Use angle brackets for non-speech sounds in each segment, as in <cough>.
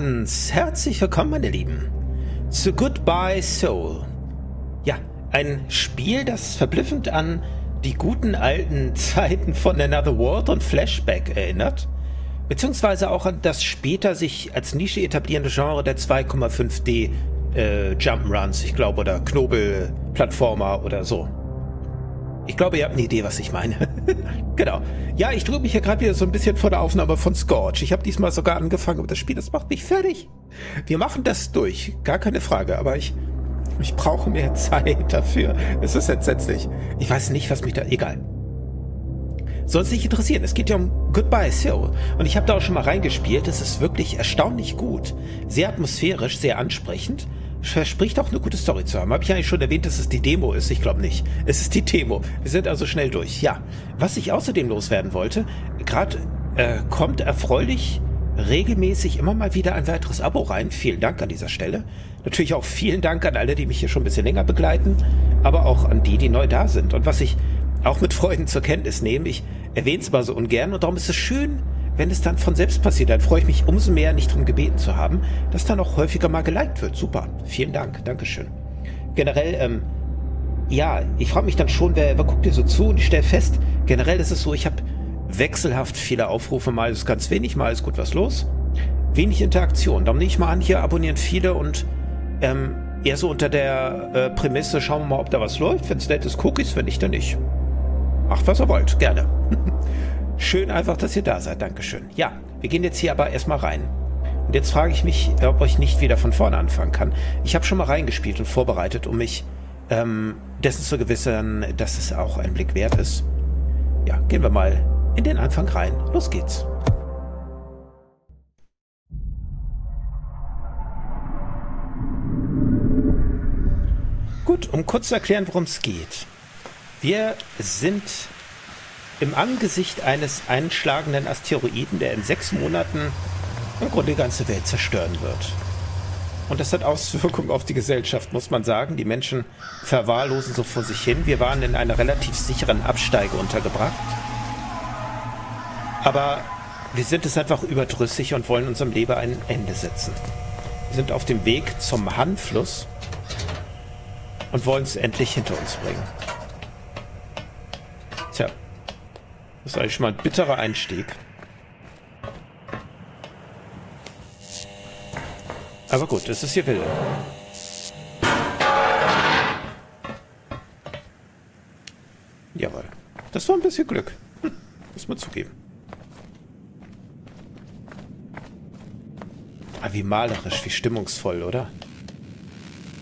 Ganz herzlich willkommen, meine Lieben, zu Goodbye Soul. Ja, ein Spiel, das verblüffend an die guten alten <laughs> Zeiten von Another World und Flashback erinnert, beziehungsweise auch an das später sich als Nische etablierende Genre der 2,5D äh, Jump'n'Runs, ich glaube, oder Knobel-Plattformer oder so. Ich glaube, ihr habt eine Idee, was ich meine. <laughs> genau. Ja, ich drücke mich hier gerade wieder so ein bisschen vor der Aufnahme von Scorch. Ich habe diesmal sogar angefangen, aber das Spiel, das macht mich fertig. Wir machen das durch, gar keine Frage, aber ich, ich brauche mehr <laughs> Zeit dafür. Es ist entsetzlich. Ich weiß nicht, was mich da... Egal. Soll es nicht interessieren. Es geht ja um Goodbye Soul. Und ich habe da auch schon mal reingespielt. Es ist wirklich erstaunlich gut. Sehr atmosphärisch, sehr ansprechend verspricht auch eine gute Story zu haben. Habe ich eigentlich schon erwähnt, dass es die Demo ist? Ich glaube nicht. Es ist die Demo. Wir sind also schnell durch. Ja, was ich außerdem loswerden wollte, gerade äh, kommt erfreulich regelmäßig immer mal wieder ein weiteres Abo rein. Vielen Dank an dieser Stelle. Natürlich auch vielen Dank an alle, die mich hier schon ein bisschen länger begleiten, aber auch an die, die neu da sind. Und was ich auch mit Freuden zur Kenntnis nehme, ich erwähne es mal so ungern und darum ist es schön, wenn es dann von selbst passiert, dann freue ich mich umso mehr, nicht drum gebeten zu haben, dass dann auch häufiger mal geliked wird. Super. Vielen Dank. Dankeschön. Generell, ähm, ja, ich frage mich dann schon, wer, wer guckt dir so zu und ich stelle fest, generell ist es so, ich habe wechselhaft viele Aufrufe, mal ist ganz wenig, mal ist gut was los. Wenig Interaktion. Darum nehme ich mal an, hier abonnieren viele und ähm, eher so unter der äh, Prämisse, schauen wir mal, ob da was läuft. Wenn es nett ist, Cookies, wenn nicht, dann nicht. Macht, was ihr wollt. Gerne. <laughs> Schön einfach, dass ihr da seid. Dankeschön. Ja, wir gehen jetzt hier aber erstmal rein. Und jetzt frage ich mich, ob ich nicht wieder von vorne anfangen kann. Ich habe schon mal reingespielt und vorbereitet, um mich ähm, dessen zu gewissern, dass es auch ein Blick wert ist. Ja, gehen wir mal in den Anfang rein. Los geht's. Gut, um kurz zu erklären, worum es geht. Wir sind im Angesicht eines einschlagenden Asteroiden, der in sechs Monaten im Grunde die ganze Welt zerstören wird. Und das hat Auswirkungen auf die Gesellschaft, muss man sagen. Die Menschen verwahrlosen so vor sich hin. Wir waren in einer relativ sicheren Absteige untergebracht. Aber wir sind es einfach überdrüssig und wollen unserem Leben ein Ende setzen. Wir sind auf dem Weg zum Han-Fluss und wollen es endlich hinter uns bringen. Das ist eigentlich schon mal ein bitterer Einstieg. Aber gut, es ist hier wild. Jawohl. Das war ein bisschen Glück. Hm, muss man zugeben. Ah, wie malerisch, wie stimmungsvoll, oder?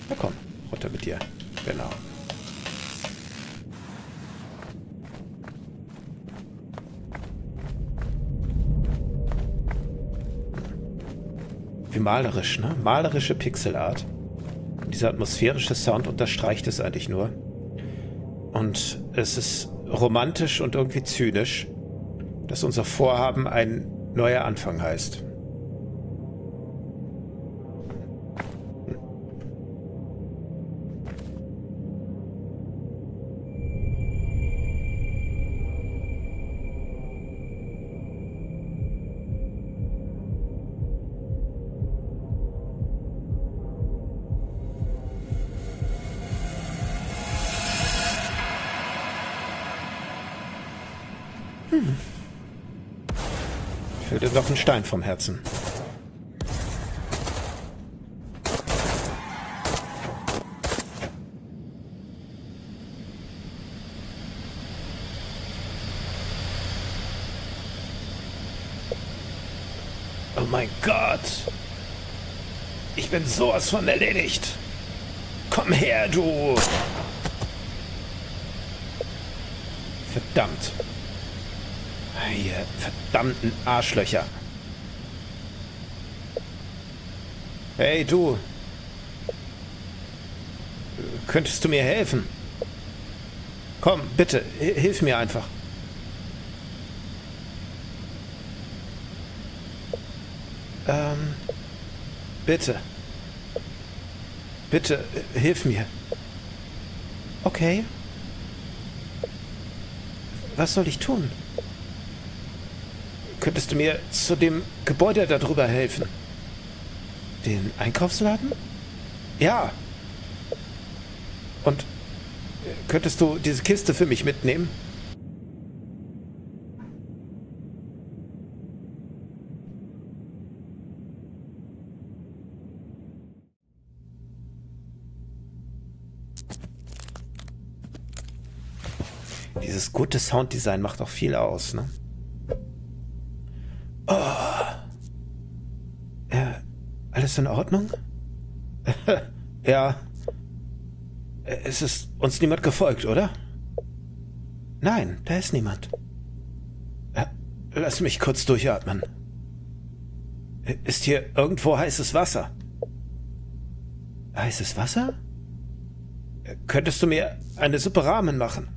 Na komm, runter mit dir. Genau. Wie malerisch, ne? Malerische Pixelart. Dieser atmosphärische Sound unterstreicht es eigentlich nur. Und es ist romantisch und irgendwie zynisch, dass unser Vorhaben ein neuer Anfang heißt. Fällt dir doch ein Stein vom Herzen. Oh mein Gott. Ich bin sowas von erledigt. Komm her, du. Verdammt. Ihr verdammten Arschlöcher. Hey, du. Könntest du mir helfen? Komm, bitte, hilf mir einfach. Ähm, bitte. Bitte, hilf mir. Okay. Was soll ich tun? Könntest du mir zu dem Gebäude darüber helfen? Den Einkaufsladen? Ja. Und könntest du diese Kiste für mich mitnehmen? Dieses gute Sounddesign macht auch viel aus, ne? Oh. Ja, alles in Ordnung? <laughs> ja. Es ist uns niemand gefolgt, oder? Nein, da ist niemand. Lass mich kurz durchatmen. Ist hier irgendwo heißes Wasser? Heißes Wasser? Könntest du mir eine Suppe Rahmen machen?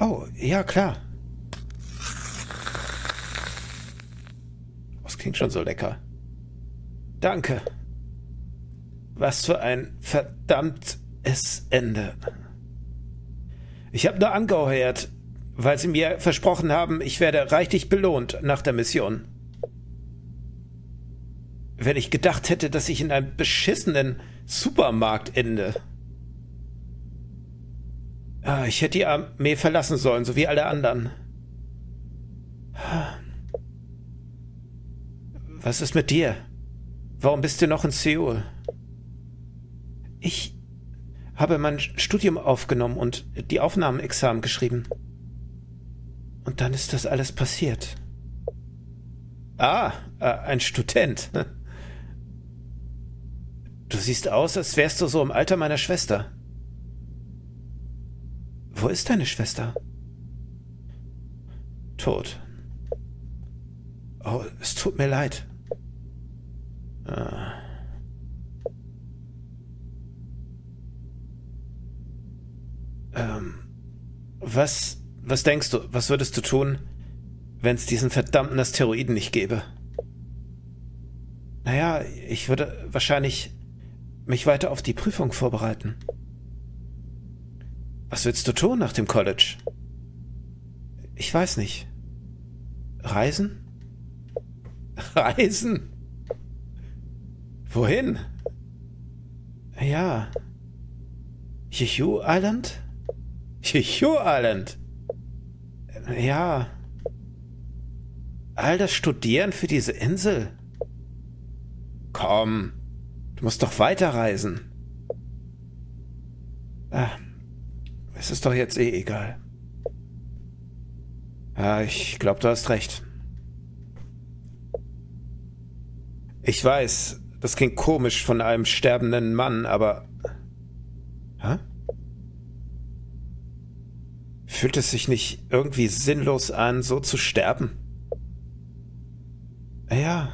Oh, ja, klar. Das klingt schon so lecker. Danke. Was für ein verdammtes Ende. Ich habe nur angeheuert, weil sie mir versprochen haben, ich werde reichlich belohnt nach der Mission. Wenn ich gedacht hätte, dass ich in einem beschissenen Supermarkt ende. Ah, ich hätte die Armee verlassen sollen, so wie alle anderen. Was ist mit dir? Warum bist du noch in Seoul? Ich habe mein Studium aufgenommen und die Aufnahmeexamen geschrieben. Und dann ist das alles passiert. Ah, äh, ein Student. <laughs> Du siehst aus, als wärst du so im Alter meiner Schwester. Wo ist deine Schwester? Tot. Oh, es tut mir leid. Ah. Ähm, was, was denkst du, was würdest du tun, wenn es diesen verdammten Asteroiden nicht gäbe? Naja, ich würde wahrscheinlich mich weiter auf die Prüfung vorbereiten. Was willst du tun nach dem College? Ich weiß nicht. Reisen? <laughs> Reisen? Wohin? Ja. Jeju Island? Jeju Island? Ja. All das Studieren für diese Insel? Komm, du musst doch weiterreisen. Ah, es ist doch jetzt eh egal. Ja, ich glaube, du hast recht. Ich weiß, das klingt komisch von einem sterbenden Mann, aber... Hä? Fühlt es sich nicht irgendwie sinnlos an, so zu sterben? Ja,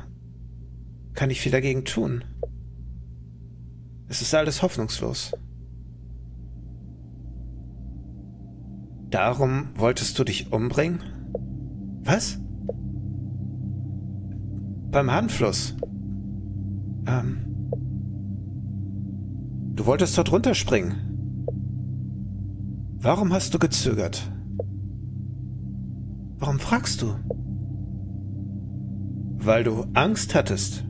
kann ich viel dagegen tun. Es ist alles hoffnungslos. Darum wolltest du dich umbringen? Was? Beim Handfluss. Ähm. Du wolltest dort runterspringen. Warum hast du gezögert? Warum fragst du? Weil du Angst hattest.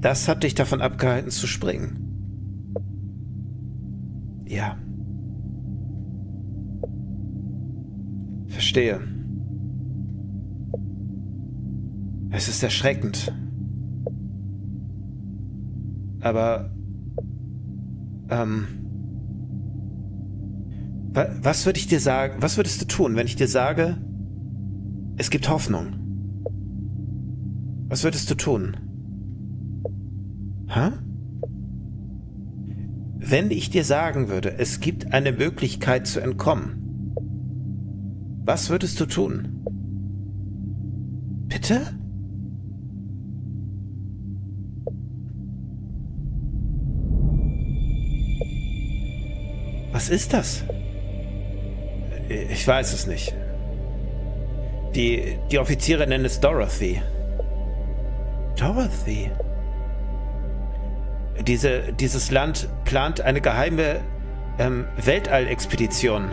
Das hat dich davon abgehalten zu springen. Ja. Verstehe. Es ist erschreckend. Aber... Ähm... Was würde ich dir sagen, was würdest du tun, wenn ich dir sage, es gibt Hoffnung? Was würdest du tun? Hä? Wenn ich dir sagen würde, es gibt eine Möglichkeit zu entkommen, was würdest du tun? Bitte? Was ist das? Ich weiß es nicht. Die, die Offiziere nennen es Dorothy. Dorothy? Diese, dieses Land plant eine geheime ähm, Weltallexpedition.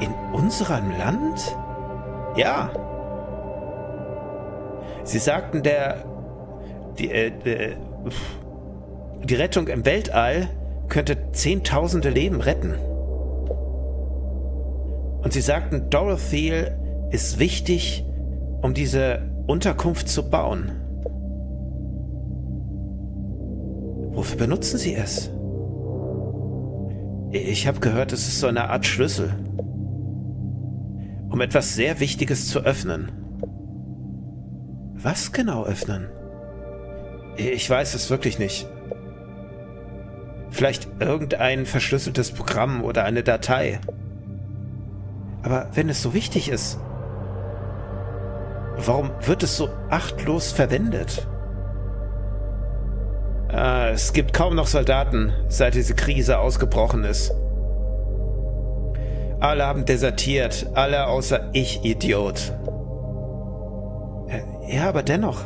In unserem Land? Ja. Sie sagten, der. Die, äh, äh, die Rettung im Weltall könnte Zehntausende Leben retten. Und sie sagten, Dorothy ist wichtig, um diese Unterkunft zu bauen. Wofür benutzen sie es? Ich habe gehört, es ist so eine Art Schlüssel, um etwas sehr Wichtiges zu öffnen. Was genau öffnen? Ich weiß es wirklich nicht. Vielleicht irgendein verschlüsseltes Programm oder eine Datei. Aber wenn es so wichtig ist, warum wird es so achtlos verwendet? Ah, es gibt kaum noch Soldaten, seit diese Krise ausgebrochen ist. Alle haben desertiert, alle außer ich, Idiot. Äh, ja, aber dennoch.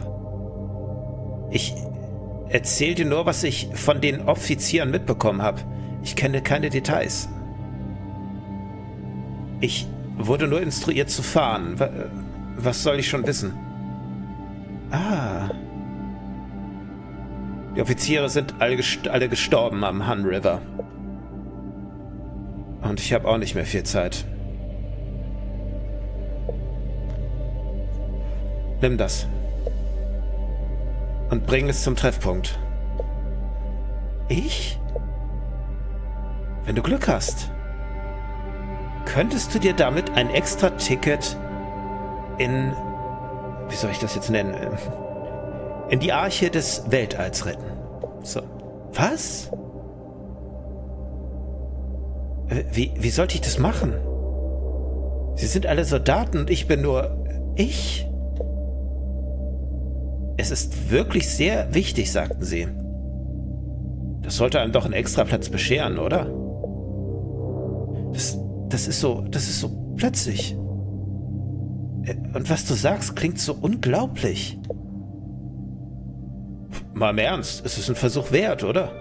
Ich, erzähl dir nur, was ich von den Offizieren mitbekommen habe. Ich kenne keine Details. Ich wurde nur instruiert zu fahren. Was soll ich schon wissen? Ah. Die Offiziere sind alle gestorben am Han River. Und ich habe auch nicht mehr viel Zeit. Nimm das und bring es zum Treffpunkt. Ich? Wenn du Glück hast, könntest du dir damit ein extra Ticket in, wie soll ich das jetzt nennen, in die Arche des Weltalls retten. So. Was? Wie, wie sollte ich das machen? Sie sind alle Soldaten und ich bin nur ich. Es ist wirklich sehr wichtig, sagten sie. Das sollte einem doch einen Extraplatz bescheren, oder? Das, das ist so, das ist so plötzlich. Äh, und was du sagst, klingt so unglaublich. Mal im Ernst, es ist ein Versuch wert, oder?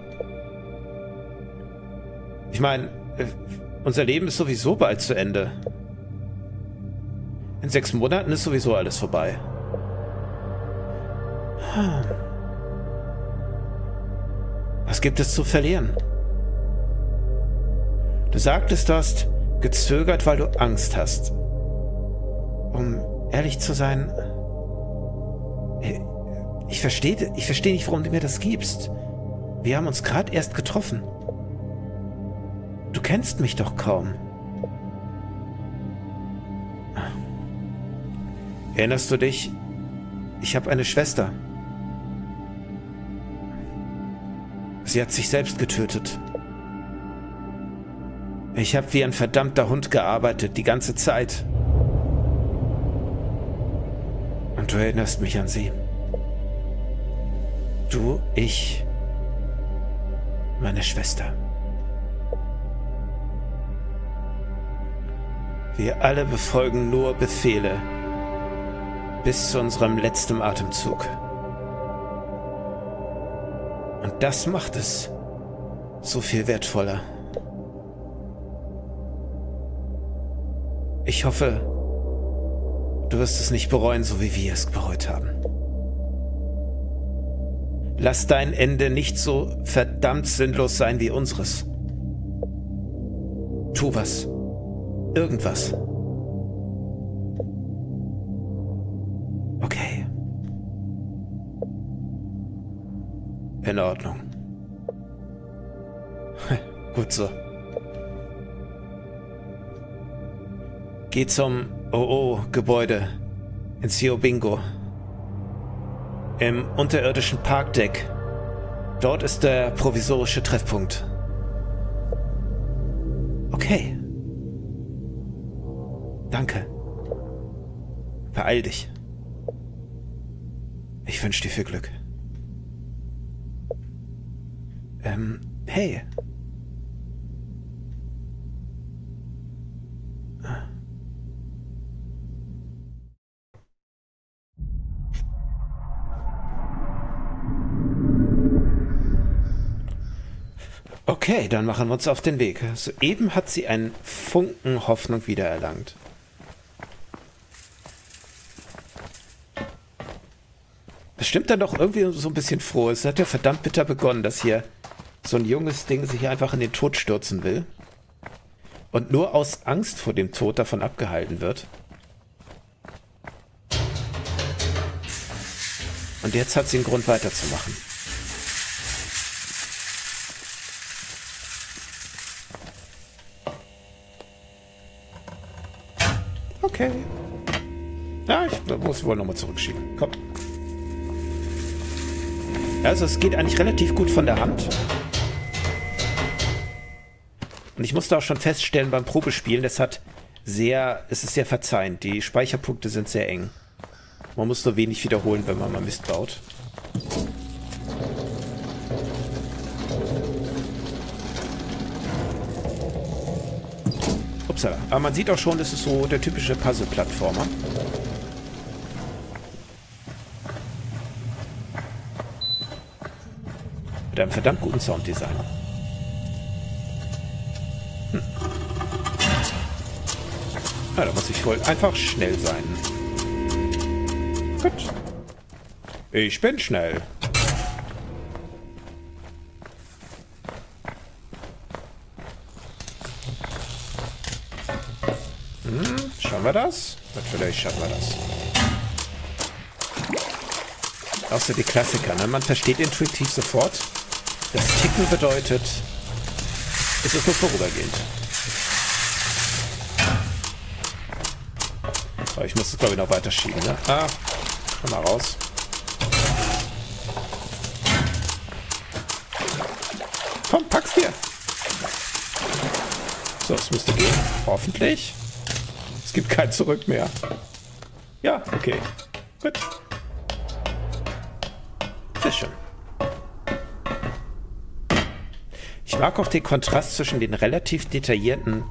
Ich meine, äh, unser Leben ist sowieso bald zu Ende. In sechs Monaten ist sowieso alles vorbei. Was gibt es zu verlieren? Du sagtest, du hast gezögert, weil du Angst hast. Um ehrlich zu sein, ich verstehe ich versteh nicht, warum du mir das gibst. Wir haben uns gerade erst getroffen. Du kennst mich doch kaum. Erinnerst du dich? Ich habe eine Schwester. Sie hat sich selbst getötet. Ich habe wie ein verdammter Hund gearbeitet, die ganze Zeit. Und du erinnerst mich an sie. Du, ich, meine Schwester. Wir alle befolgen nur Befehle bis zu unserem letzten Atemzug. Das macht es so viel wertvoller. Ich hoffe, du wirst es nicht bereuen, so wie wir es bereut haben. Lass dein Ende nicht so verdammt sinnlos sein wie unseres. Tu was. Irgendwas. In Ordnung. <laughs> Gut so. Geh zum OO-Gebäude in Sio Bingo. Im unterirdischen Parkdeck. Dort ist der provisorische Treffpunkt. Okay. Danke. Beeil dich. Ich wünsche dir viel Glück. Ähm, hey. Okay, dann machen wir uns auf den Weg. Soeben hat sie einen Funken Hoffnung wiedererlangt. Das stimmt dann doch irgendwie so ein bisschen froh. Es hat ja verdammt bitter begonnen, dass hier so ein junges Ding sich einfach in den Tod stürzen will. Und nur aus Angst vor dem Tod davon abgehalten wird. Und jetzt hat sie einen Grund weiterzumachen. Okay. Ja, ich muss wohl nochmal zurückschieben. Komm. Also es geht eigentlich relativ gut von der Hand. Und ich musste auch schon feststellen beim Probespielen, das hat sehr, es ist sehr verzeihend. Die Speicherpunkte sind sehr eng. Man muss nur wenig wiederholen, wenn man mal Mist baut. Upsala. Aber man sieht auch schon, das ist so der typische Puzzle-Plattformer. Mit einem verdammt guten Sounddesign. Ja, da muss ich wohl einfach schnell sein. Gut. Ich bin schnell. Hm, schauen wir das? Natürlich schaffen wir das. So die Klassiker, ne? Man versteht intuitiv sofort. Das Ticken bedeutet, es ist nur vorübergehend. Aber ich muss es, glaube ich, noch weiter schieben, ne? Ah, komm mal raus. Komm, pack's dir. So, es müsste gehen. Hoffentlich. Es gibt kein Zurück mehr. Ja, okay. Gut. Sehr schön. Ich mag auch den Kontrast zwischen den relativ detaillierten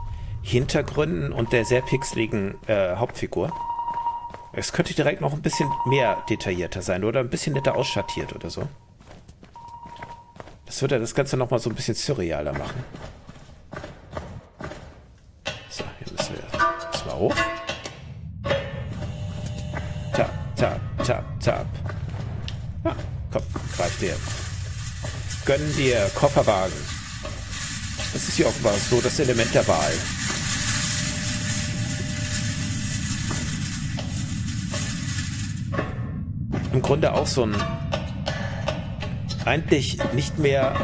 Hintergründen und der sehr pixeligen äh, Hauptfigur. Es könnte direkt noch ein bisschen mehr detaillierter sein oder ein bisschen netter ausschattiert oder so. Das würde das Ganze nochmal so ein bisschen surrealer machen. So, hier müssen wir erstmal hoch. Tap, tap, tap, tap. Ah, komm, greif dir. Gönn dir Kofferwagen. Das ist hier offenbar so das Element der Wahl. Im Grunde auch so ein eigentlich nicht mehr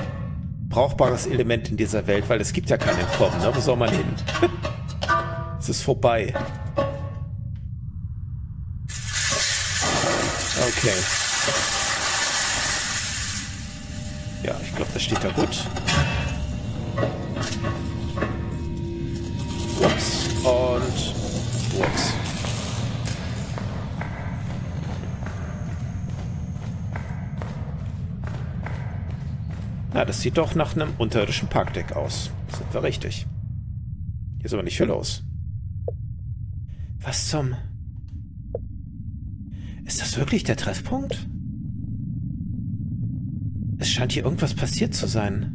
brauchbares Element in dieser Welt, weil es gibt ja keinen Entkommen. Ne? Wo soll man hin? <laughs> es ist vorbei. Okay. Ja, ich glaube, das steht da gut. Sieht doch nach einem unterirdischen Parkdeck aus. Sind wir richtig. Hier ist aber nicht viel los. Was zum... Ist das wirklich der Treffpunkt? Es scheint hier irgendwas passiert zu sein.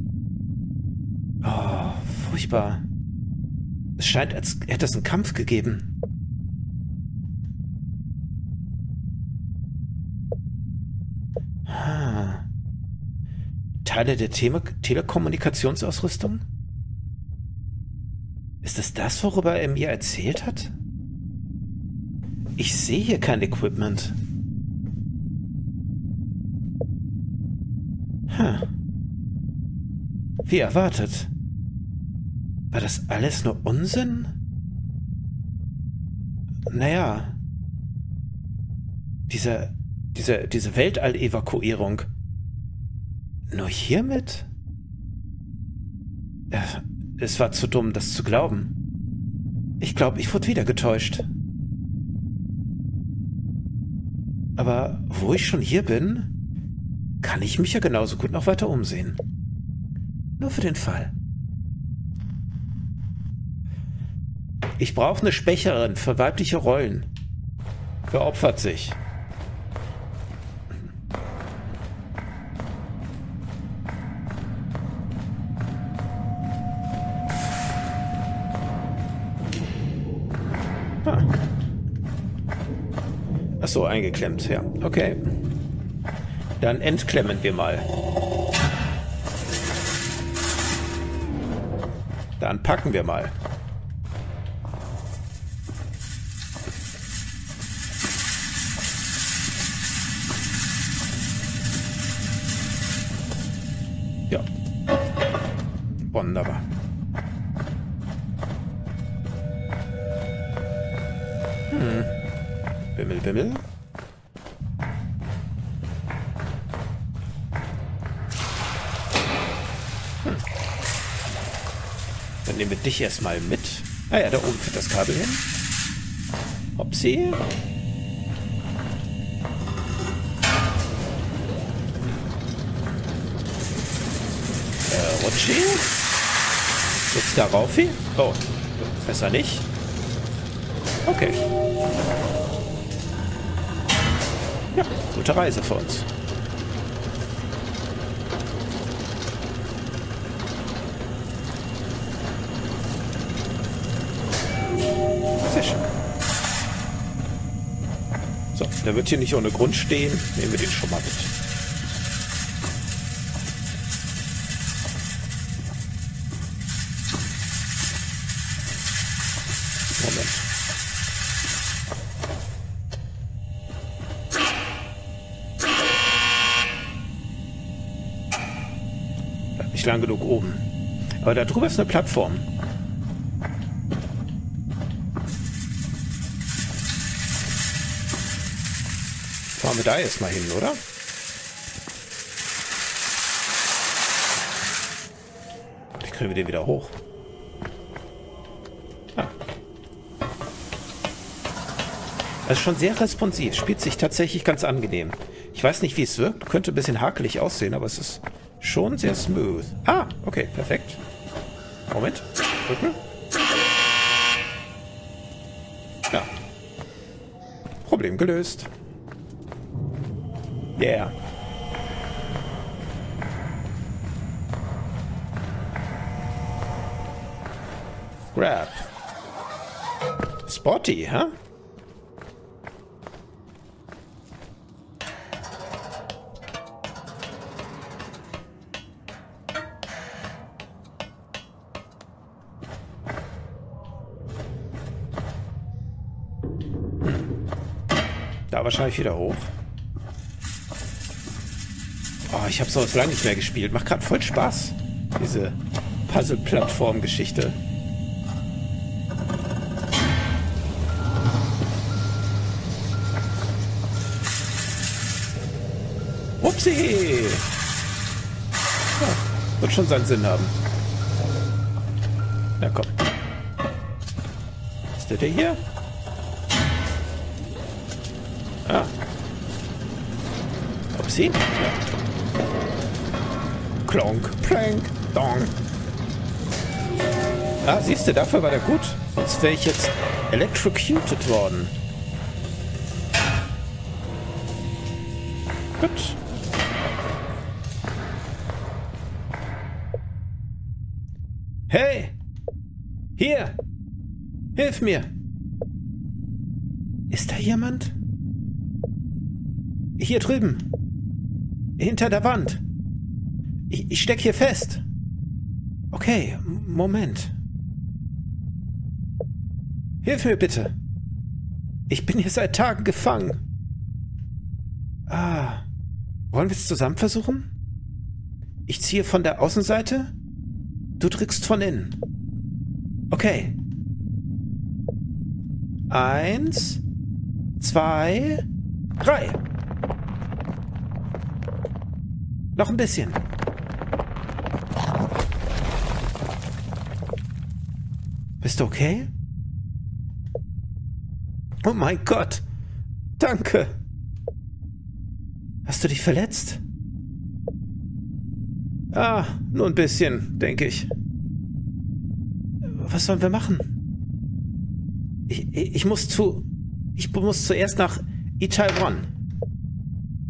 Oh, furchtbar. Es scheint, als hätte es einen Kampf gegeben. Ah. Teile der Tele Telekommunikationsausrüstung? Ist es das, worüber er mir erzählt hat? Ich sehe hier kein Equipment. Hm. Wie erwartet. War das alles nur Unsinn? Naja. Diese, diese, diese Weltall-Evakuierung. Nur hiermit? Es war zu dumm, das zu glauben. Ich glaube, ich wurde wieder getäuscht. Aber wo ich schon hier bin, kann ich mich ja genauso gut noch weiter umsehen. Nur für den Fall. Ich brauche eine Sprecherin für weibliche Rollen. Veropfert sich. Eingeklemmt, ja. Okay. Dann entklemmen wir mal. Dann packen wir mal. Dann nehmen wir dich erstmal mit. Ah ja, da oben führt das Kabel hin. Hopsi. Äh, Rutschi. Jetzt darauf hier. Oh, besser nicht. Okay. Ja, gute Reise für uns. Der wird hier nicht ohne Grund stehen. Nehmen wir den schon mal mit. Moment. Nicht lang genug oben. Aber da drüber ist eine Plattform. Da jetzt hin, oder? Ich kriege den wieder hoch. Das ist schon sehr responsiv. Spielt sich tatsächlich ganz angenehm. Ich weiß nicht, wie es wirkt. Könnte ein bisschen hakelig aussehen, aber es ist schon sehr smooth. Ah, okay, perfekt. Moment. Drücken. Ja. Problem gelöst. Yeah. Grab. Spotty, huh? Da wahrscheinlich wieder hoch. Ich habe sowas lange nicht mehr gespielt. Macht gerade voll Spaß. Diese Puzzle-Plattform-Geschichte. Upsi! Ja, wird schon seinen Sinn haben. Na komm. Ist der der hier? Ah. Upsi? Ja. Klonk, plank, dong. Ah, siehst du, dafür war der gut. Sonst wäre ich jetzt electrocuted worden. Gut. Hey! Hier! Hilf mir! Ist da jemand? Hier drüben. Hinter der Wand. Ich, ich steck hier fest. Okay, Moment. Hilf mir bitte. Ich bin hier seit Tagen gefangen. Ah. Wollen wir es zusammen versuchen? Ich ziehe von der Außenseite. Du drückst von innen. Okay. Eins, zwei, drei. Noch ein bisschen. Bist du okay? Oh mein Gott. Danke. Hast du dich verletzt? Ah, nur ein bisschen, denke ich. Was sollen wir machen? Ich, ich muss zu... Ich muss zuerst nach Itaiwan.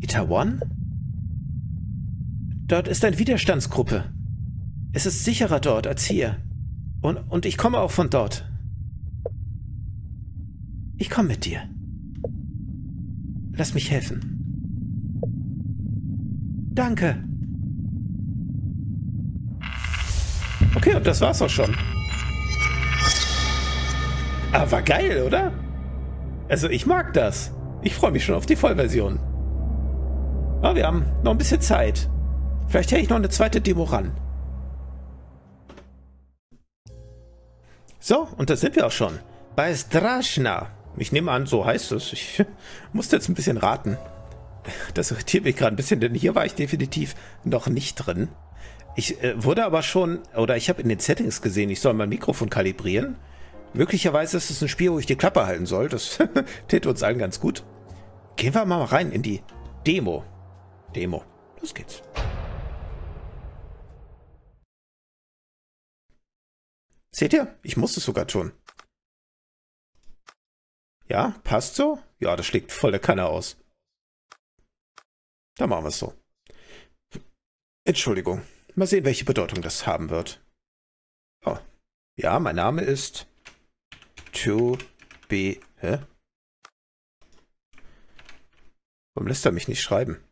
Itaiwan? Dort ist eine Widerstandsgruppe. Es ist sicherer dort als hier. Und, und ich komme auch von dort. Ich komme mit dir. Lass mich helfen. Danke. Okay, und das war's auch schon. Aber geil, oder? Also ich mag das. Ich freue mich schon auf die Vollversion. Aber wir haben noch ein bisschen Zeit. Vielleicht hätte ich noch eine zweite Demo ran. So, und da sind wir auch schon. Bei Straschna. Ich nehme an, so heißt es. Ich <laughs> musste jetzt ein bisschen raten. Das irritiert mich gerade ein bisschen, denn hier war ich definitiv noch nicht drin. Ich äh, wurde aber schon, oder ich habe in den Settings gesehen, ich soll mein Mikrofon kalibrieren. Möglicherweise ist es ein Spiel, wo ich die Klappe halten soll. Das <laughs> täte uns allen ganz gut. Gehen wir mal rein in die Demo. Demo. Los geht's. Seht ihr? Ich muss es sogar tun. Ja, passt so? Ja, das schlägt volle Kanne aus. Dann machen wir es so. Entschuldigung. Mal sehen, welche Bedeutung das haben wird. Oh. Ja, mein Name ist to be. Hä? Warum lässt er mich nicht schreiben?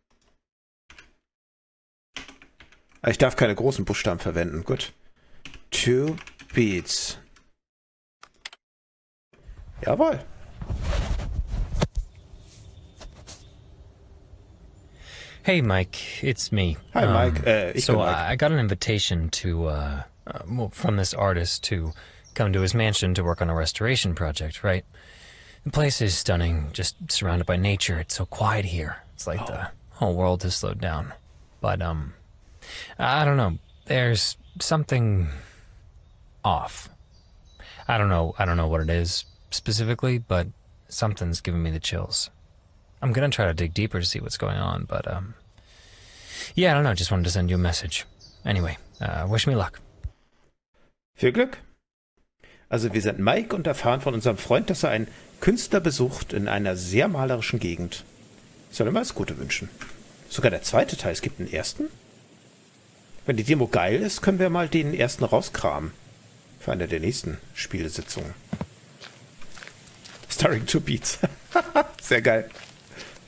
Ah, ich darf keine großen Buchstaben verwenden. Gut. Two beats. Jawohl. Hey, Mike, it's me. Hi, um, Mike. Uh, so Mike. I got an invitation to uh, uh, from this artist to come to his mansion to work on a restoration project. Right? The place is stunning, just surrounded by nature. It's so quiet here. It's like oh. the whole world has slowed down. But um, I don't know. There's something off. I don't know. I don't know what it is specifically, but something's giving me the chills. I'm gonna try to dig deeper to see what's going on, but um, yeah, I don't know. Just wanted to send you a message. Anyway, uh, wish me luck. Viel Glück. Also wir sind Mike und erfahren von unserem Freund, dass er einen Künstler besucht in einer sehr malerischen Gegend. Ich soll ihm alles Gute wünschen. Sogar der zweite Teil. Es gibt einen ersten. Wenn die Demo geil ist, können wir mal den ersten rauskramen. Für eine der nächsten Spielesitzungen. Starring Two Beats. <laughs> sehr geil.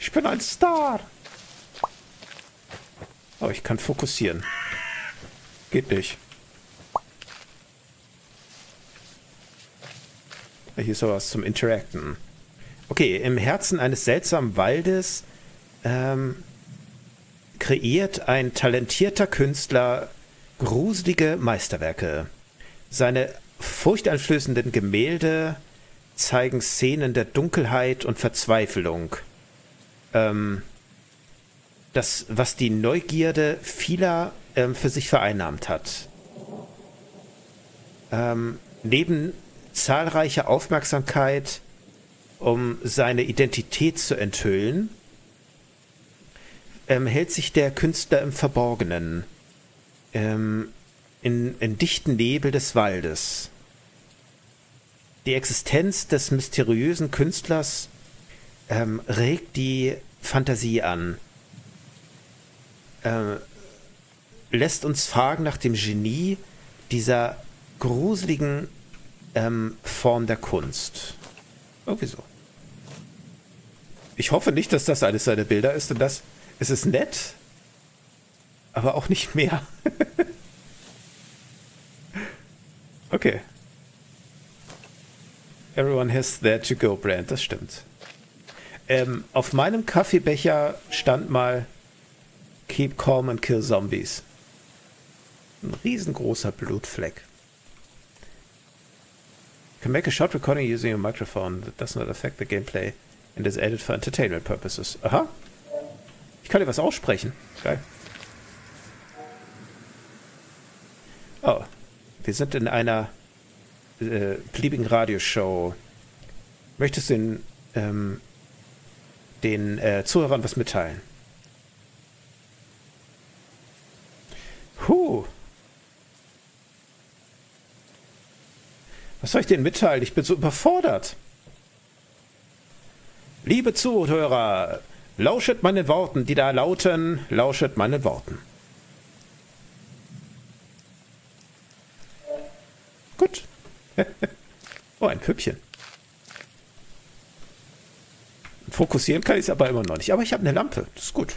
Ich bin ein Star. Oh, ich kann fokussieren. Geht nicht. Hier ist sowas zum Interacten. Okay, im Herzen eines seltsamen Waldes ähm, kreiert ein talentierter Künstler gruselige Meisterwerke. Seine furchteinflößenden Gemälde zeigen Szenen der Dunkelheit und Verzweiflung ähm, das, was die Neugierde vieler ähm, für sich vereinnahmt hat. Ähm, neben zahlreicher Aufmerksamkeit, um seine Identität zu enthüllen, ähm, hält sich der Künstler im Verborgenen, ähm, in, in dichten Nebel des Waldes. Die Existenz des mysteriösen Künstlers ähm, regt die Fantasie an. Äh, lässt uns fragen nach dem Genie dieser gruseligen ähm, Form der Kunst. Irgendwie so. Ich hoffe nicht, dass das eines seiner Bilder ist, denn das es ist nett, aber auch nicht mehr. <laughs> okay. Everyone has their to-go brand, das stimmt. Ähm, auf meinem Kaffeebecher stand mal Keep calm and kill zombies. Ein riesengroßer Blutfleck. Can make a short recording using a microphone that does not affect the gameplay and is added for entertainment purposes. Aha. Ich kann dir was aussprechen. Geil. Wir sind in einer äh, beliebigen Radioshow. Möchtest du den, ähm, den äh, Zuhörern was mitteilen? Huh. Was soll ich denen mitteilen? Ich bin so überfordert. Liebe Zuhörer, lauschet meinen Worten, die da lauten, lauschet meinen Worten. <laughs> oh, ein Püppchen. Fokussieren kann ich es aber immer noch nicht. Aber ich habe eine Lampe. Das ist gut.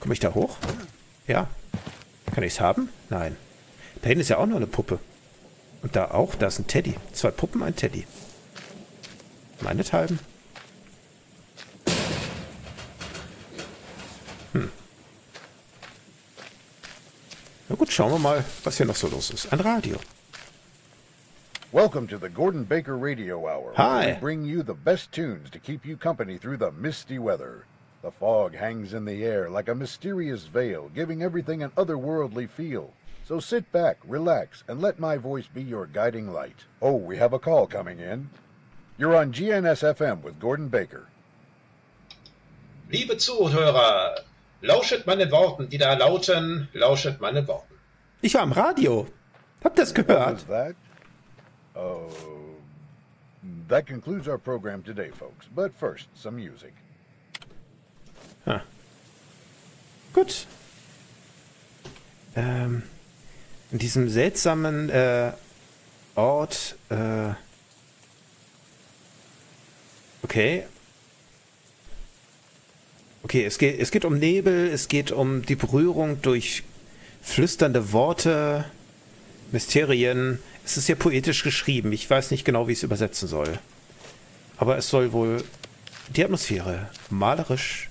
Komme ich da hoch? Ja. Kann ich es haben? Nein. Da hinten ist ja auch noch eine Puppe. Und da auch, da ist ein Teddy. Zwei Puppen, ein Teddy. Meinethalben. Hm. Na gut, schauen wir mal, was hier noch so los ist. Ein Radio. Welcome to the Gordon Baker Radio Hour. Hi. Where we bring you the best tunes to keep you company through the misty weather. The fog hangs in the air like a mysterious veil, giving everything an otherworldly feel. So sit back, relax, and let my voice be your guiding light. Oh, we have a call coming in. You're on GNS FM with Gordon Baker. Liebe Zuhörer, lauschet meine Worten, die da lauten, lauschet meine Worten. Ich war am Radio. Habt ihr das What gehört? Was that? Concludes our program today, folks. But first, some music. Gut. Ähm, in diesem seltsamen äh, Ort. Äh, okay. Okay, es geht, es geht um Nebel, es geht um die Berührung durch flüsternde Worte, Mysterien. Es ist sehr poetisch geschrieben. Ich weiß nicht genau, wie ich es übersetzen soll. Aber es soll wohl die Atmosphäre malerisch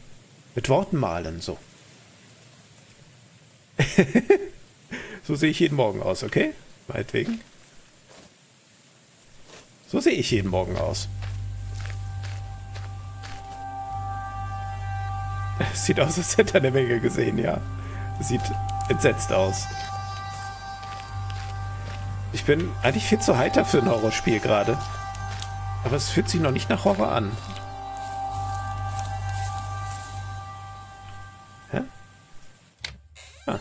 mit Worten malen, so. <laughs> so sehe ich jeden Morgen aus, okay? Meinetwegen. So sehe ich jeden Morgen aus. <laughs> Sieht aus, als hätte er eine Menge gesehen, ja. Sieht entsetzt aus. Ich bin eigentlich viel zu heiter für ein Horrorspiel gerade. Aber es fühlt sich noch nicht nach Horror an. Hä? Ah.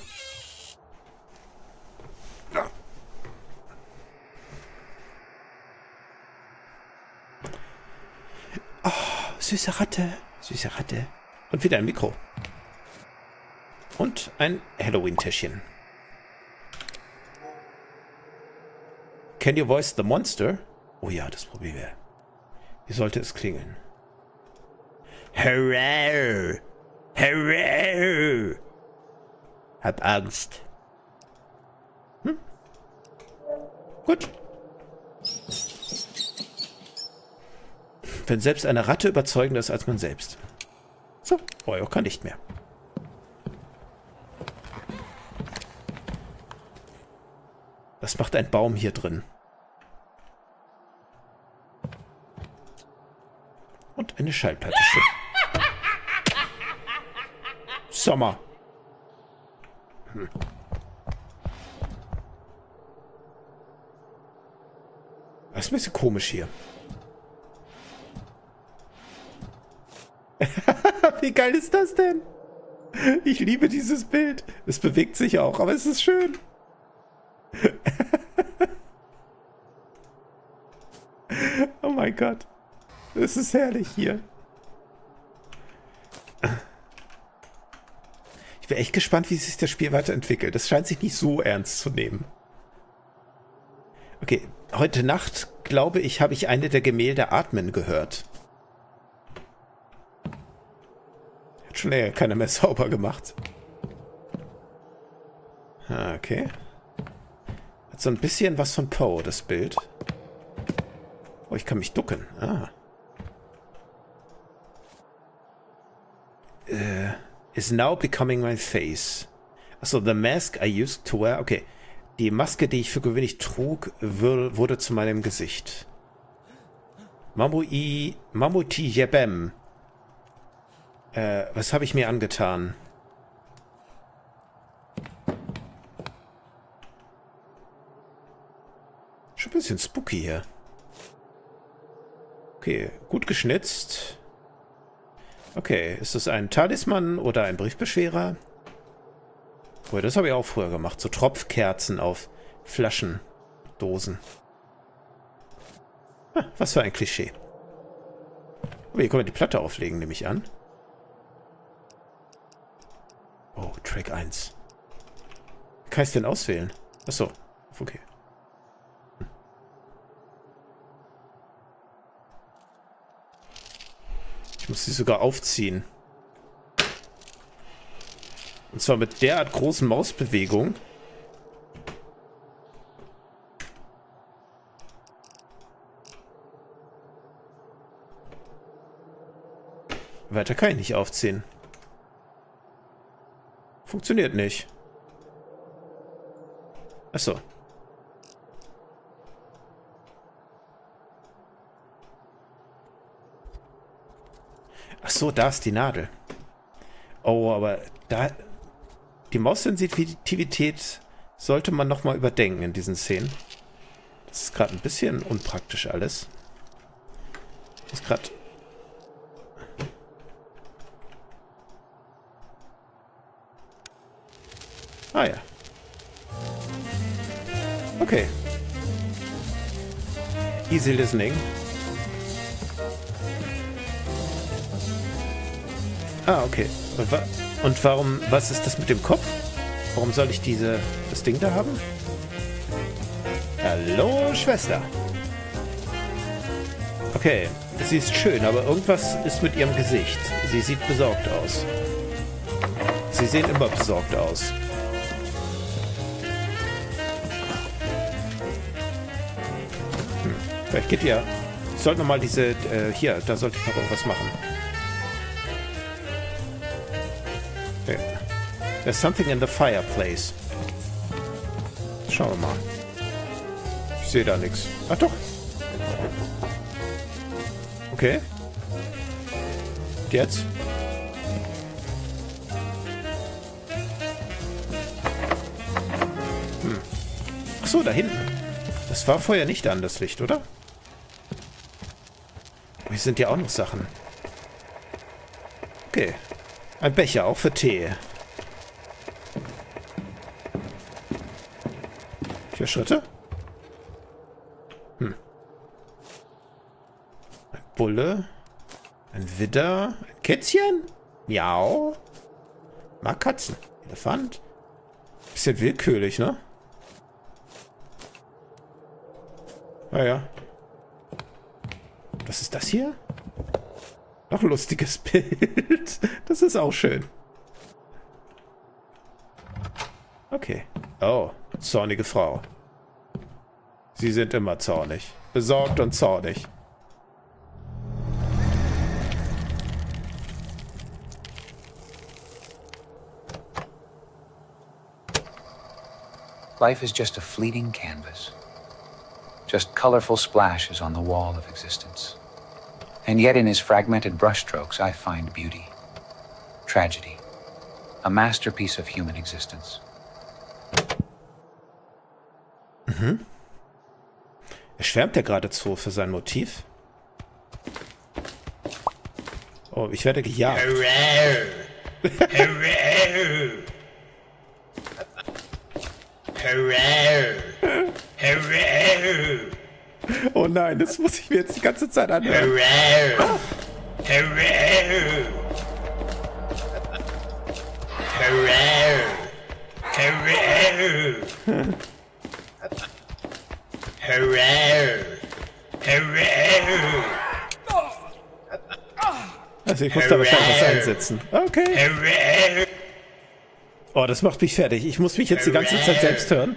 Oh, süße Ratte, süße Ratte. Und wieder ein Mikro. Und ein Halloween-Täschchen. Can you voice the monster? Oh ja, das probieren wir. Wie sollte es klingeln? Hello! Hello! Hab Angst. Hm? Gut. Wenn selbst eine Ratte überzeugender ist als man selbst. So, auch kein Licht mehr. Was macht ein Baum hier drin? Und eine Schallplatte. Sommer. Hm. Das ist ein bisschen komisch hier. <laughs> Wie geil ist das denn? Ich liebe dieses Bild. Es bewegt sich auch, aber es ist schön. <laughs> oh mein Gott. Es ist herrlich hier. Ich bin echt gespannt, wie sich das Spiel weiterentwickelt. Das scheint sich nicht so ernst zu nehmen. Okay, heute Nacht, glaube ich, habe ich eine der Gemälde Atmen gehört. Hat schon länger keiner mehr <laughs> sauber gemacht. Ah, okay. So ein bisschen was von Poe, das Bild. Oh, ich kann mich ducken. Ah. Äh, is now becoming my face. Achso, the mask I used to wear. Okay. Die Maske, die ich für gewöhnlich trug, wurde zu meinem Gesicht. Mamui, Mamuti Yebem. Äh, was habe ich mir angetan? Schon ein bisschen spooky hier. Okay, gut geschnitzt. Okay, ist das ein Talisman oder ein Briefbeschwerer? Oh, das habe ich auch früher gemacht. So Tropfkerzen auf Flaschen. Dosen. Ah, was für ein Klischee. Aber hier können wir die Platte auflegen, nehme ich an. Oh, Track 1. Wie kann ich es denn auswählen? Achso, okay. Muss sie sogar aufziehen. Und zwar mit derart großen Mausbewegungen. Weiter kann ich nicht aufziehen. Funktioniert nicht. Achso. Ach so, da ist die Nadel. Oh, aber da... Die Maussensitivität sollte man nochmal überdenken in diesen Szenen. Das ist gerade ein bisschen unpraktisch alles. Ist gerade... Ah ja. Okay. Easy listening. Ah, okay. Und, wa und warum, was ist das mit dem Kopf? Warum soll ich diese, das Ding da haben? Hallo, Schwester. Okay, sie ist schön, aber irgendwas ist mit ihrem Gesicht. Sie sieht besorgt aus. Sie sehen immer besorgt aus. Hm, vielleicht geht ihr... Ich sollte nochmal diese... Äh, hier, da sollte ich noch irgendwas machen. There's something in the fireplace. Schauen wir mal. Ich sehe da nichts. Ach doch. Okay. Und jetzt? Hm. Ach so, da hinten. Das war vorher nicht an, das Licht, oder? Hier sind ja auch noch Sachen. Okay. Ein Becher, auch für Tee. Schritte? Hm. Ein Bulle. Ein Widder. Ein Kätzchen? Miau. Mag Katzen. Elefant. Bisschen willkürlich, ne? Naja. Was ist das hier? Noch ein lustiges <laughs> Bild. Das ist auch schön. Okay. Oh, zornige Frau. Sie sind immer zornig. Besorgt und zornig. Life is just a fleeting canvas, just colorful splashes on the wall of existence. And yet, in his fragmented brushstrokes, I find beauty, tragedy, a masterpiece of human existence. Er schwärmt ja geradezu für sein Motiv. Oh, ich werde gejagt. <laughs> Oh nein, das muss ich mir jetzt die ganze Zeit anhören. <laughs> <laughs> Also ich muss da wahrscheinlich was einsetzen. Okay. Oh, das macht mich fertig. Ich muss mich jetzt die ganze Zeit selbst hören.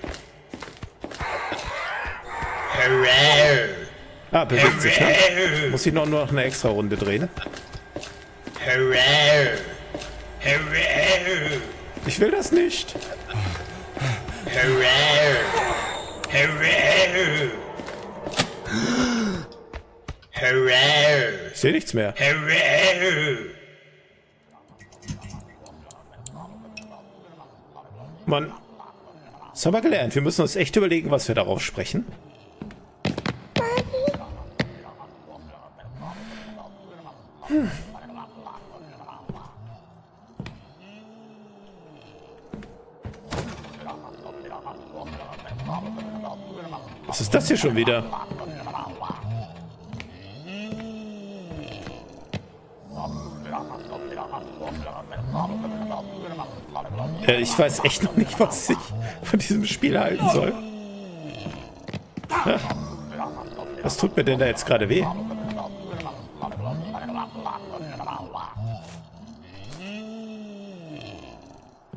Ah, bewegt sich, ne? Muss ich noch, nur noch eine extra Runde drehen? Ich will das nicht. Ich sehe nichts mehr. Mann. Das haben wir gelernt. Wir müssen uns echt überlegen, was wir darauf sprechen. Hm. Was ist das hier schon wieder? Äh, ich weiß echt noch nicht, was ich von diesem Spiel halten soll. Was tut mir denn da jetzt gerade weh?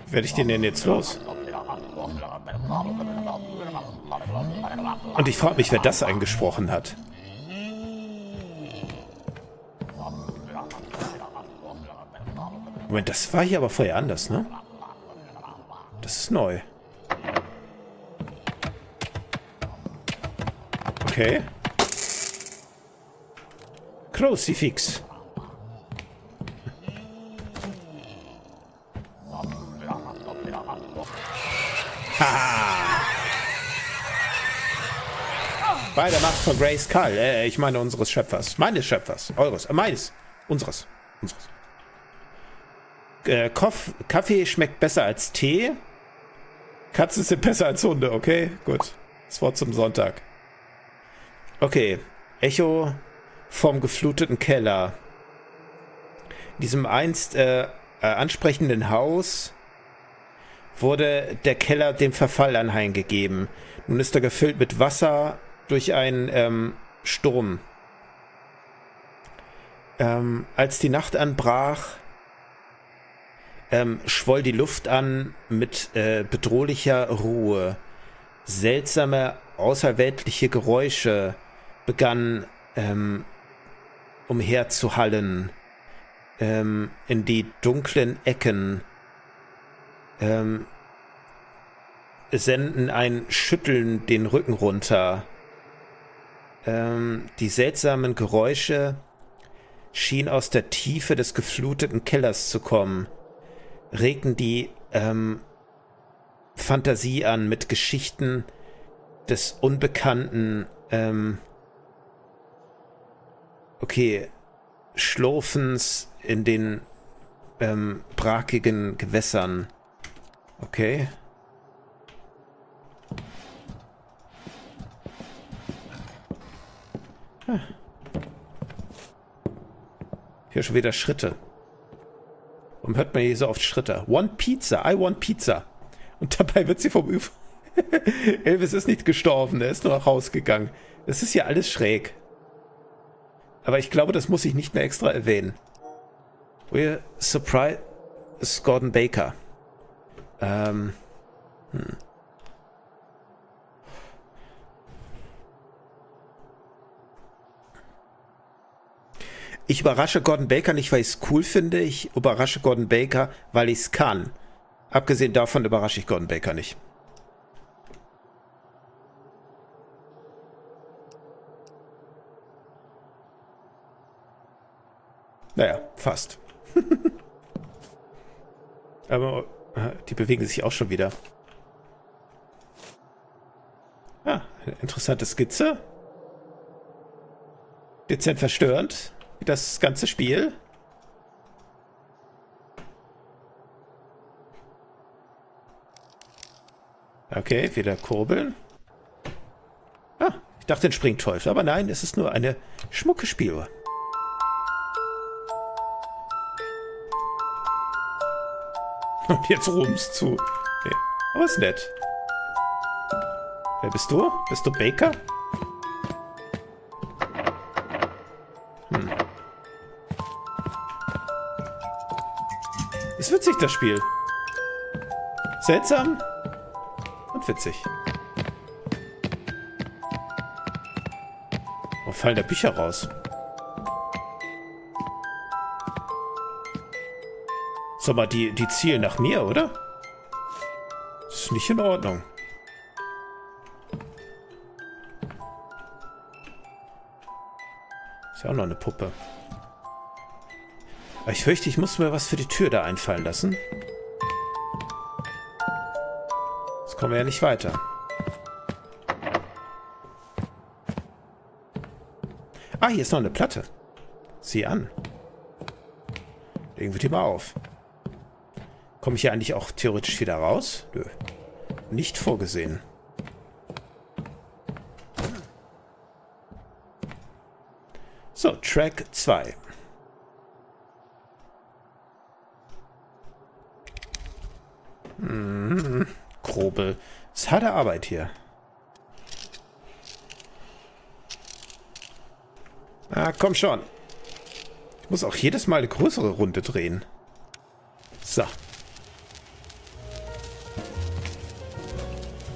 Werde ich den denn jetzt los? Und ich frage mich, wer das eingesprochen hat. Moment, das war hier aber vorher anders, ne? Das ist neu. Okay. Crucifix. Bei der Macht von Grace Kull. Äh, ich meine unseres Schöpfers. Meines Schöpfers. Eures. Äh, meines. Unseres. Unseres. Äh, Koff Kaffee schmeckt besser als Tee. Katzen sind besser als Hunde, okay? Gut. Das Wort zum Sonntag. Okay. Echo vom gefluteten Keller. In diesem einst äh, äh, ansprechenden Haus wurde der Keller dem Verfall anheimgegeben. Nun ist er gefüllt mit Wasser durch einen ähm, Sturm. Ähm, als die Nacht anbrach, ähm, schwoll die Luft an mit äh, bedrohlicher Ruhe. Seltsame, außerweltliche Geräusche begannen ähm, umherzuhallen ähm, in die dunklen Ecken. Ähm, senden ein Schütteln den Rücken runter. Ähm, die seltsamen Geräusche schienen aus der Tiefe des gefluteten Kellers zu kommen, regten die ähm, Fantasie an mit Geschichten des Unbekannten, ähm, okay, Schlurfens in den ähm, brakigen Gewässern. Okay. Hier schon wieder Schritte. Warum hört man hier so oft Schritte? One Pizza, I want Pizza. Und dabei wird sie vom Üb <laughs> Elvis ist nicht gestorben, er ist nur noch rausgegangen. Das ist ja alles schräg. Aber ich glaube, das muss ich nicht mehr extra erwähnen. We're surprised Gordon Baker. Ähm. Hm. Ich überrasche Gordon Baker nicht, weil ich es cool finde. Ich überrasche Gordon Baker, weil ich es kann. Abgesehen davon überrasche ich Gordon Baker nicht. Naja, fast. <laughs> Aber äh, die bewegen sich auch schon wieder. Ah, interessante Skizze. Dezent verstörend das ganze Spiel. Okay, wieder kurbeln. Ah, ich dachte ein Springteufel, aber nein, es ist nur eine schmucke Spieluhr. Und jetzt rums zu. Okay. Aber ist nett. Wer bist du? Bist du Baker? Witzig, das Spiel. Seltsam und witzig. Oh, fallen da Bücher raus. Sag mal, die, die zielen nach mir, oder? Das ist nicht in Ordnung. Ist ja auch noch eine Puppe. Ich fürchte, ich muss mir was für die Tür da einfallen lassen. Jetzt kommen wir ja nicht weiter. Ah, hier ist noch eine Platte. Sieh an. Legen wir die mal auf. Komme ich hier eigentlich auch theoretisch wieder raus? Nö. Nicht vorgesehen. So, Track 2. Hm, grobe. Es harte Arbeit hier. Ah, komm schon. Ich muss auch jedes Mal eine größere Runde drehen. So.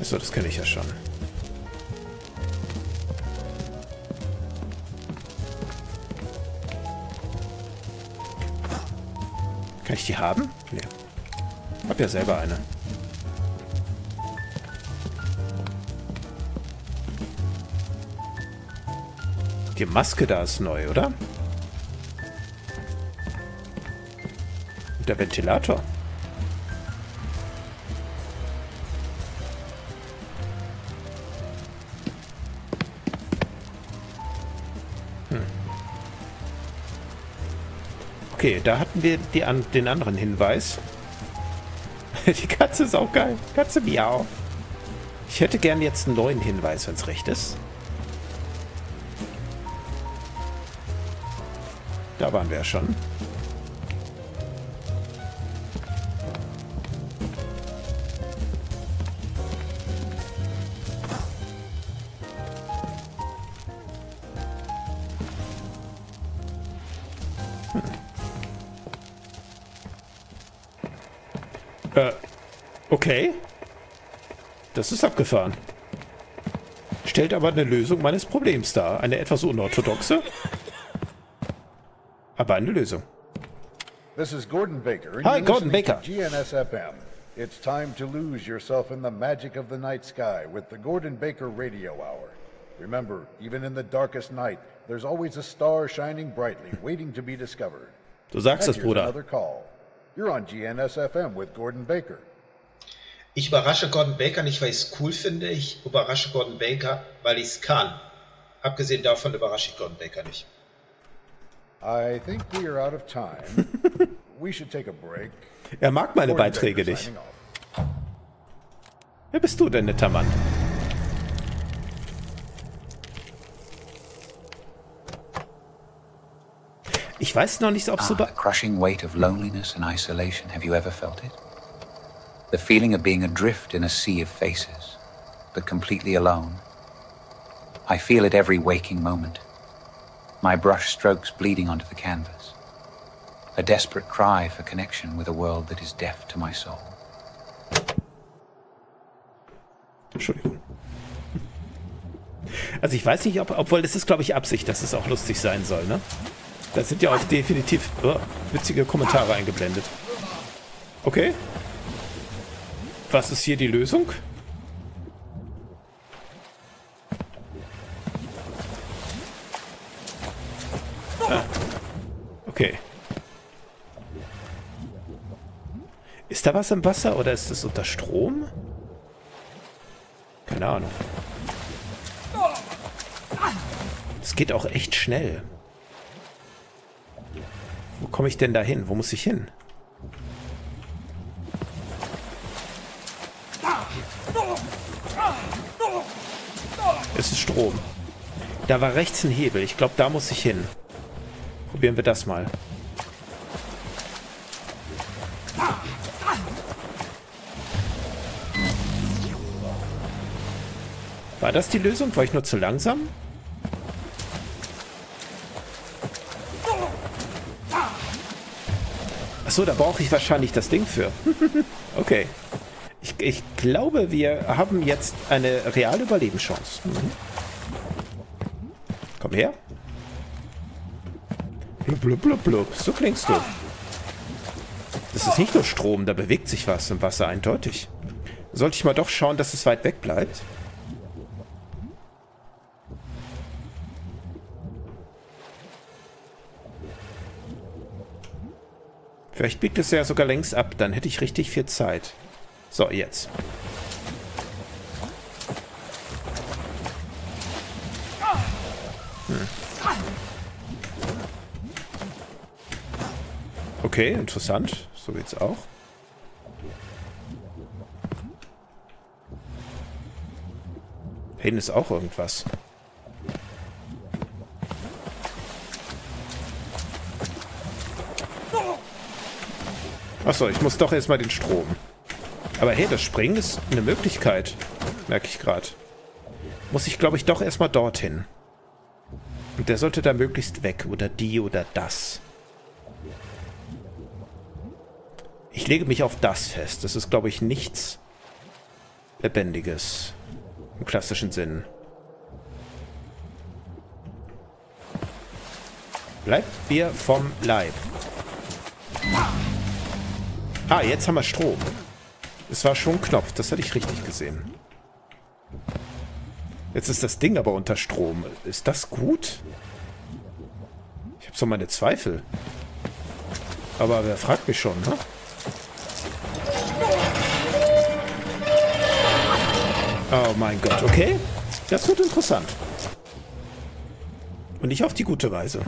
So, das kenne ich ja schon. Kann ich die haben? Nee. Hab ja selber eine. Die Maske da ist neu, oder? Und der Ventilator. Hm. Okay, da hatten wir an, den anderen Hinweis. <laughs> die Katze ist auch geil. Katze miau. Ich hätte gern jetzt einen neuen Hinweis, wenn es recht ist. Da waren wir ja schon. Äh, okay. Das ist abgefahren. Stellt aber eine Lösung meines Problems dar. Eine etwas unorthodoxe, aber eine Lösung. This is Gordon Baker. Hi, Gordon Baker. GNSFM. It's time to lose yourself in the magic of the night sky with the Gordon Baker Radio Hour. Remember, even in the darkest night, there's always a star shining brightly, waiting to be discovered. Du sagst es, Bruder. Another call. You're on GNSFM with Gordon Baker. Ich überrasche Gordon Baker nicht, weil ich es cool finde. Ich überrasche Gordon Baker, weil ich es kann. Abgesehen davon überrasche ich Gordon Baker nicht. I think we are out of time. <laughs> we should take a break. Er mag meine Gordon Beiträge Baker nicht. Wer bist du denn, netter Mann? Ich weiß noch nicht, ob so... Ah, the crushing weight of loneliness and isolation. Have you ever felt it? The feeling of being adrift in a sea of faces, but completely alone. I feel it every waking moment. My brush strokes bleeding onto the canvas. A desperate cry for connection with a world that is deaf to my soul. Entschuldigung. Also ich weiß nicht, ob, obwohl das ist, glaube ich, Absicht, dass es auch lustig sein soll, ne? Da sind ja auch definitiv oh, witzige Kommentare eingeblendet. Okay. Was ist hier die Lösung? Ah. Okay. Ist da was im Wasser oder ist es unter Strom? Keine Ahnung. Es geht auch echt schnell. Komme ich denn da hin? Wo muss ich hin? Es ist Strom. Da war rechts ein Hebel. Ich glaube, da muss ich hin. Probieren wir das mal. War das die Lösung? War ich nur zu langsam? Achso, da brauche ich wahrscheinlich das Ding für. <laughs> okay. Ich, ich glaube, wir haben jetzt eine reale Überlebenschance. Mhm. Komm her. Blub, blub, blub, blub. So klingst du. Das ist nicht nur Strom, da bewegt sich was im Wasser eindeutig. Sollte ich mal doch schauen, dass es weit weg bleibt? Vielleicht biegt es ja sogar längst ab, dann hätte ich richtig viel Zeit. So, jetzt. Hm. Okay, interessant. So geht's auch. Hinten ist auch irgendwas. Achso, ich muss doch erstmal den Strom. Aber hey, das Springen ist eine Möglichkeit. Merke ich gerade. Muss ich, glaube ich, doch erstmal dorthin. Und der sollte da möglichst weg. Oder die oder das. Ich lege mich auf das fest. Das ist, glaube ich, nichts Lebendiges. Im klassischen Sinn. Bleibt mir vom Leib. Ah, jetzt haben wir Strom. Es war schon ein Knopf, das hatte ich richtig gesehen. Jetzt ist das Ding aber unter Strom. Ist das gut? Ich habe so meine Zweifel. Aber wer fragt mich schon, ne? Oh mein Gott, okay. Das wird interessant. Und nicht auf die gute Weise.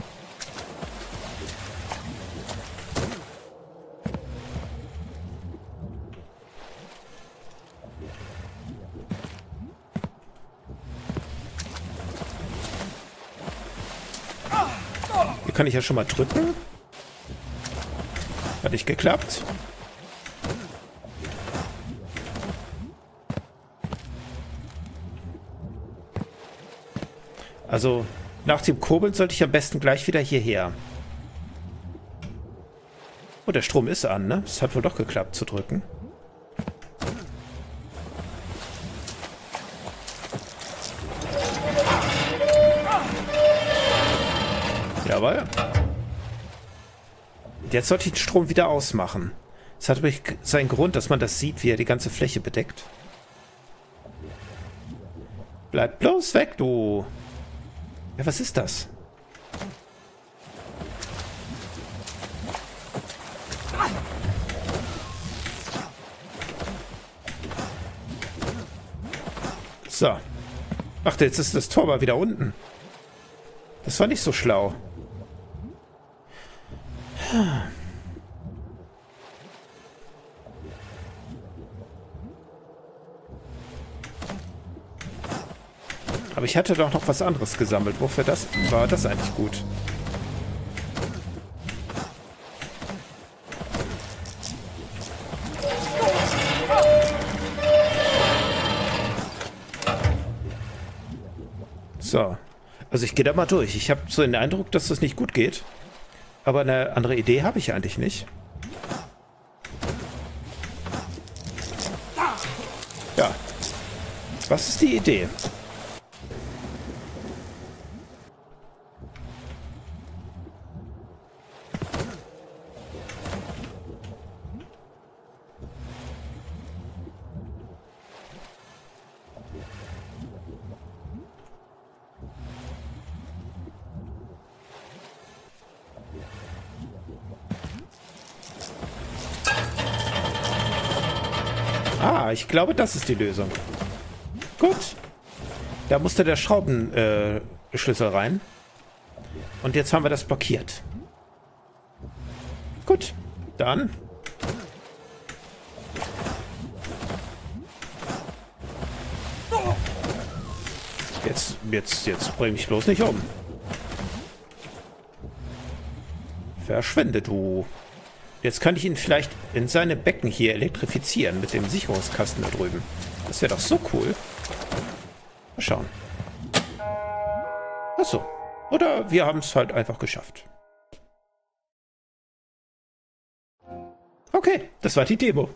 Kann ich ja schon mal drücken. Hat nicht geklappt. Also, nach dem Kurbeln sollte ich am besten gleich wieder hierher. Oh, der Strom ist an, ne? Es hat wohl doch geklappt zu drücken. Jawohl. Jetzt sollte ich den Strom wieder ausmachen. Es hat aber seinen Grund, dass man das sieht, wie er die ganze Fläche bedeckt. Bleib bloß weg, du. Ja, was ist das? So. Ach, jetzt ist das Tor mal wieder unten. Das war nicht so schlau. Aber ich hatte doch noch was anderes gesammelt. Wofür das war das eigentlich gut? So. Also ich gehe da mal durch. Ich habe so den Eindruck, dass das nicht gut geht. Aber eine andere Idee habe ich eigentlich nicht. Ja. Was ist die Idee? ich glaube, das ist die Lösung. Gut. Da musste der Schraubenschlüssel äh, rein. Und jetzt haben wir das blockiert. Gut. Dann. Jetzt, jetzt, jetzt bring mich bloß nicht um. Verschwinde, du. Jetzt könnte ich ihn vielleicht in seine Becken hier elektrifizieren mit dem Sicherungskasten da drüben. Das wäre doch so cool. Mal schauen. Achso. Oder wir haben es halt einfach geschafft. Okay, das war die Demo.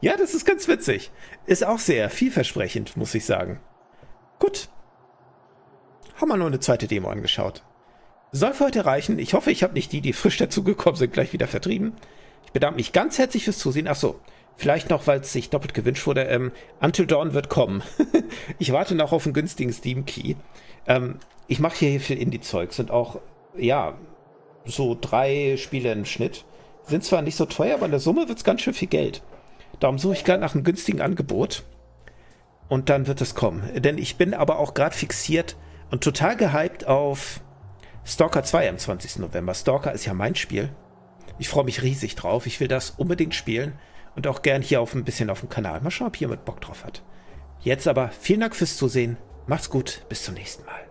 Ja, das ist ganz witzig. Ist auch sehr vielversprechend, muss ich sagen. Gut. haben wir nur eine zweite Demo angeschaut. Soll für heute reichen. Ich hoffe, ich habe nicht die, die frisch dazugekommen sind, gleich wieder vertrieben. Ich bedanke mich ganz herzlich fürs Zusehen. Ach so, vielleicht noch, weil es sich doppelt gewünscht wurde. Ähm, Until Dawn wird kommen. <laughs> ich warte noch auf einen günstigen Steam-Key. Ähm, ich mache hier viel Indie-Zeug. Sind auch, ja, so drei Spiele im Schnitt. Sind zwar nicht so teuer, aber in der Summe wird es ganz schön viel Geld. Darum suche ich gerade nach einem günstigen Angebot. Und dann wird es kommen. Denn ich bin aber auch gerade fixiert und total gehypt auf Stalker 2 am 20. November. Stalker ist ja mein Spiel. Ich freue mich riesig drauf. Ich will das unbedingt spielen und auch gern hier auf ein bisschen auf dem Kanal. Mal schauen, ob jemand Bock drauf hat. Jetzt aber vielen Dank fürs Zusehen. Macht's gut. Bis zum nächsten Mal.